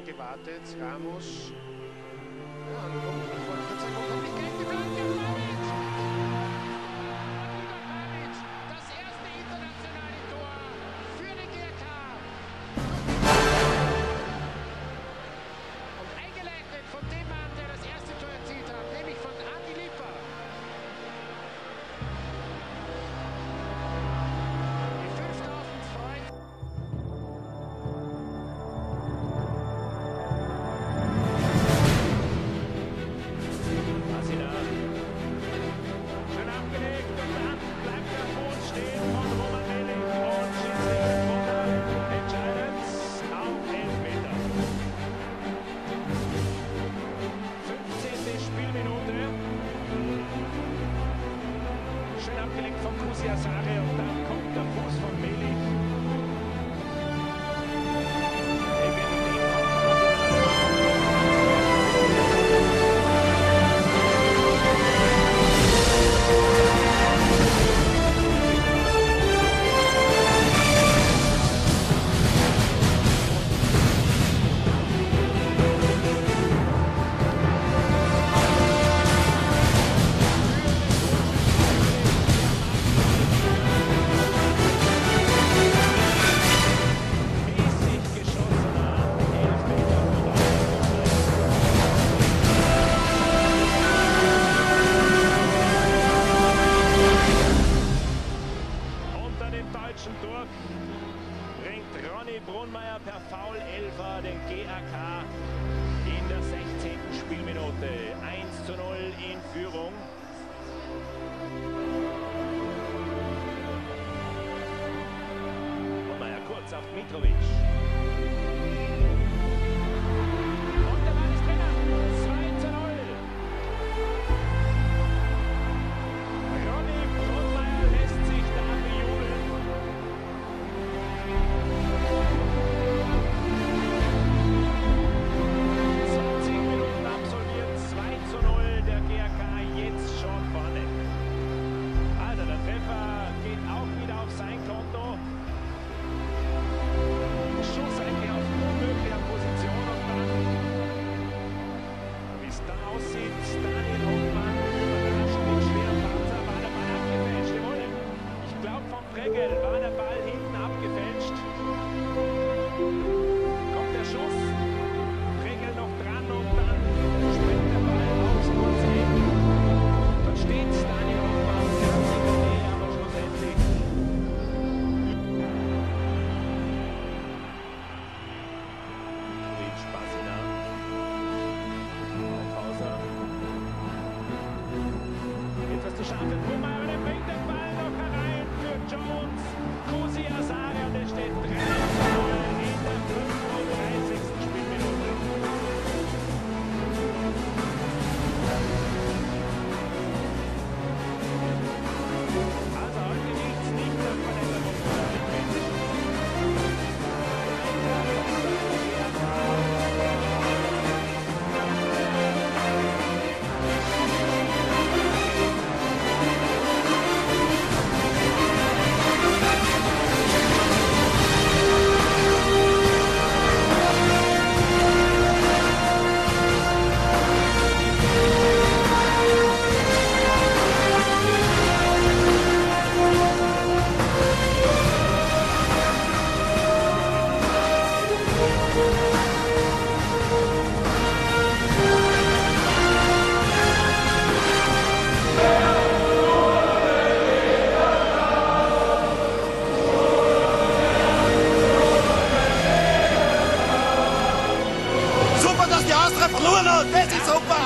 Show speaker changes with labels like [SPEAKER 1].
[SPEAKER 1] lang gewartet. Ramos. Ja, kommt vor kurzer kommt
[SPEAKER 2] Mitrovic. no, this is so fun.